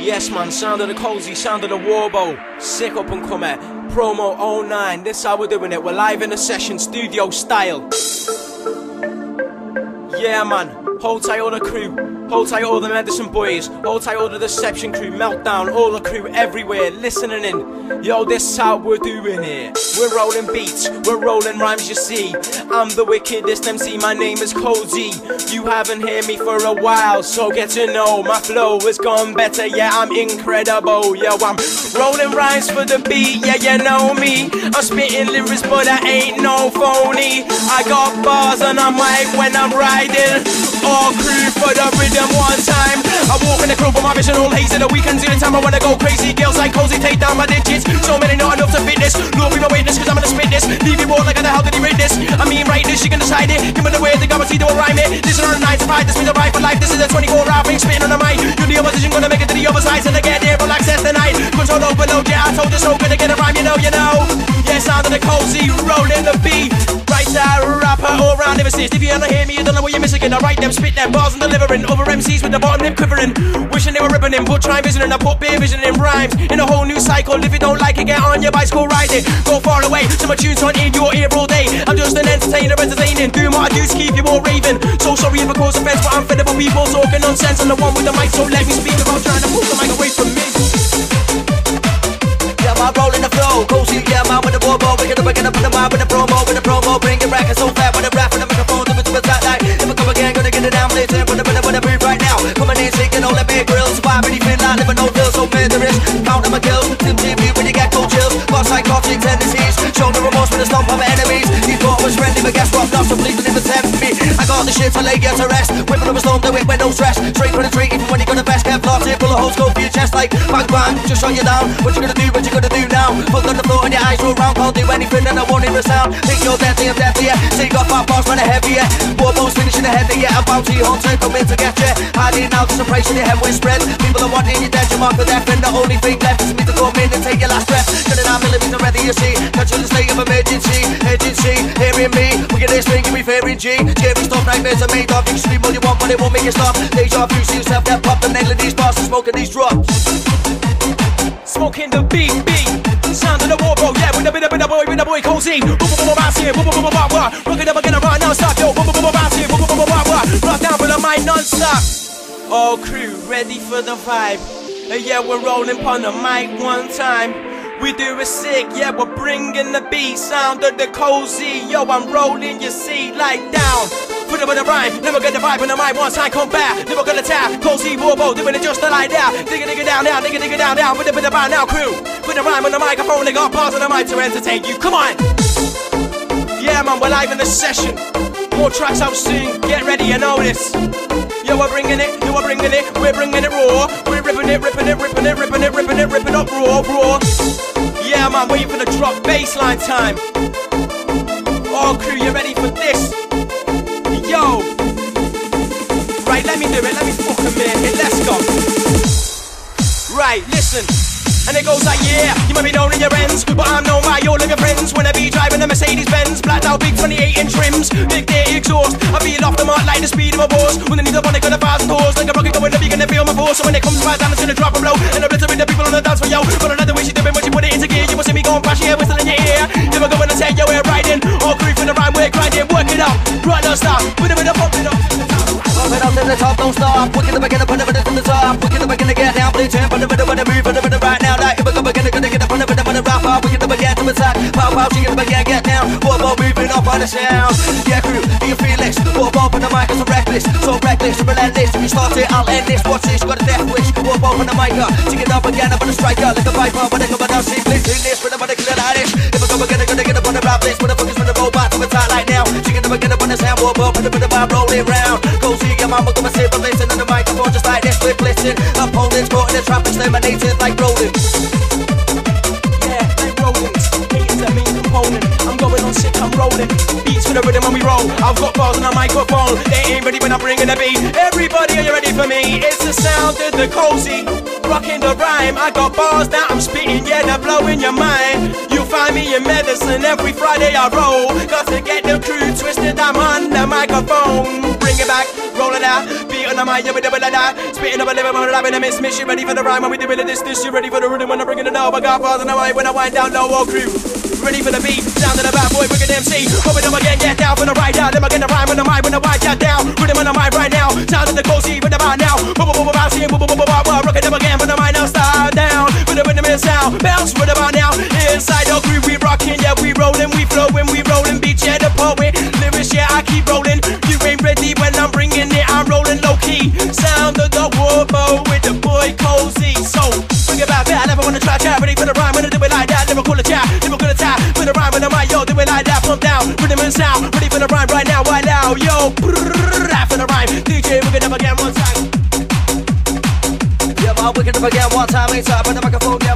Yes, man, sound of the Colsey, sound of the warbo. Sick up and come at promo 09. This how we're doing it. We're live in a session, studio style. Yeah, man. Hold tight all the crew. Hold tight all the medicine boys. Hold tight all the deception crew. Meltdown, all the crew everywhere. Listening in. Yo, this how we're doing it. We're rolling beats. We're rolling rhymes, you see. I'm the wickedest MC. My name is Colsey. You haven't heard me for a while, so get to know my flow has gone better. Yeah, I'm incredible. Yo, I'm rolling rhymes for the beat. Yeah, you know me. I'm spitting lyrics, but I ain't no phony. I got bars on a mic when I'm riding. All crew for the rhythm one time. I walk in the crew, but my vision all hazy. The weekends in time, I wanna go crazy. Girls like Colsey, take down my digits. So many not enough to fit this. Lord, be my witness, cause I'm gonna spit this. Leave you bored like how the hell did he read this? I mean, right this, you can decide it. Give me the way, the guarantee to a rhyme it. This is not a 9 to 5, this means a right for life. This is a 24 hour thing, spitting on the mic. You're the opposition, gonna make it to the other side. So they get there, relax, that's the night. Control overload, yeah, I told you so. Gonna get a rhyme, you know, you know. Yeah, sound of the Colsey, rolling the beat. Lyricist. If you ever hear me, you don't know what you're missing. I write them, spit them, bars and delivering. Over MCs with the bottom lip quivering. Wishing they were ripping in, but try visiting. I put beer vision in rhymes. In a whole new cycle. If you don't like it, get on your bicycle, ride it. Go far away. So my tunes on in your ear all day. I'm just an entertainer, entertaining. Do what I do to keep you all raving. So sorry if I cause offense, but I'm fed up with people talking nonsense. I'm the one with the mic, so let me speak about trying to pull the mic away from me. Yeah, my roll in the flow, Colsey, yeah, man with the we gonna break it up in the promo, with the promo, friendly, but guess what? Not so please, don't even tempt me. I got the shit to lay you to rest, whipping up a storm, do it with no stress. Straight for the tree, even when you're gonna best get lost, pull a hole, go for your chest like bang bang, just shut you down. What you gonna do? What you gonna do now? Put on the floor and your eyes roll round, can't do anything and I won't even sound. Think you're deadly, I'm deadly, yeah. See, got five bars running heavy, yeah. Warbo's finishing the heavy, yeah. I'm bounty hunter, coming to get ya. Hiding out, just a price in your head when spread. People are wanting you dead, you mark the death, and the only thing left is me to come in and take your last breath. Turning out millimeters ready, you see. Control the state of emergency, urgency. Hearing me, we get this thing, give me fearing G. Jerry stop nightmares are made of. You can scream all you want, but it won't make you stop. Deja vu, see yourself get popped. I'm nailing these bars and smoking these drops. Smoking the beat, beat. Sound of the Warbo. Yeah, with the bit of the boy, with the boy Colsey. Boom, boom, boom, bounce here. Boom, boom, boom, boom, boom. Rock it up again, right now, stop, yo. Boom, boom, boom, bounce here. Boom, boom, boom, boom, boom. Rock down for the mic non-stop. All crew ready for the vibe. Uh, yeah, we're rolling upon the mic one time. We do it sick, yeah, we're bringing the beat. Sound of the Colsey. Yo, I'm rolling your seat like down. Put it with a rhyme, never get the vibe on the mic once I come back. Never gonna tap, Colsey warbo, doing it just like that. Dig it, down now, dig it, down now. Put it with the vibe now, crew. Put the rhyme on the microphone, they got bars on the mic to entertain you. Come on! Yeah, man, we're live in the session. More tracks out soon. Get ready, you know this. Yo, we're bringing it, yo, we're bringing it, we're bringing it raw. We're ripping it, ripping it, ripping it, ripping it, ripping it, ripping up raw, raw. Yeah, man, waiting for the drop baseline time. Oh, crew, you ready for this? Let me it, it, let's go. Right, listen. And it goes like, yeah, you might be known in your ends, but I'm known by all of your friends. When I be driving a Mercedes Benz, blacked out big 28 inch rims, big day exhaust. I feel off the mark like the speed of a horse. When I need a bonnet, got a thousand doors, like a rocket going to be gonna feel my force. So when it comes right down, it's gonna drop a blow. And I'm with the people on the dance for yo. But another way she doing when she put it into gear, you will see me going crash, yeah, whistle in your ear. Never going to take your way riding, all creep in the rhyme, we're grinding, work it out, right now stop, with a bit of pump it up. The top, don't stop. Wicked the beginner, put it to the top. Wicked the beginner, get down, put it, put it, put it, move, put it, put it right now. Like if I go beginner, gonna get up, put it, put it, put it, rap out. Wicked the beginner to attack. Pow, pow, she the beginner, get down. What about moving up on the sound? Yeah, crew, do you feel this? What about on the mic, it's so reckless, so reckless, relentless. If you start it, I'll end this. Watch this, got a death wish. What about on the mic, uh, to get up again, up on the striker, like a viper, but I come down, see, blitz in this, put it, put it, clear like this. If beginner, gonna get up on the rap list, what the fuck is with the robot, to attack like now? She get the beginner, on the sound, what about, put it, put it, vibe, roll it round. Go see mama, and sit, but listen on the microphone, just like this, flip, listen. Opponents caught in the trap, exterminated like rolling. Microphone. They ain't ready when I'm bringing the beat. Everybody, are you ready for me? It's the sound of the Colsey. Rocking the rhyme. I got bars that I'm spitting, yeah, they're blowing your mind. You find me in medicine every Friday I roll. Got to get the crew twisted, I'm on the microphone. Bring it back, roll it out, the mic, yeah, we it out. Spitting up a living, I'm in a miss, miss. You ready for the rhyme when we doing this, this, you ready for the rhythm when I'm bringing it. I got bars on the mic when I wind down low, all crew. Ready for the beat, down to the bad boy, wicked MC. Open up again, get down for the ride. Then I get the rhyme when the mic, when the mic, get down. Rhythm on the mic right now. Sound of the Colsey with the bar now. Boom, boom, boom, bounce, boom, boom, boom, boom, boom, rock it up again, when the mic now start down. With the rhythm and sound, bounce the bar now. Inside the crew, we rocking, yeah, we rolling, we flowing, we rolling. Beat, yeah, the poet. Lyrics, yeah, I keep rolling. For the rhyme, when I do it like that. Never call a chat, never gonna tap. With the rhyme, when I'm yo, do it like that, pump down. Rhythm and sound, ready for the rhyme right now, right now. Yo, brrrr, for the rhyme. DJ, we're gonna again one time. Yeah, man, wicked up again one time, ain't up, but I'm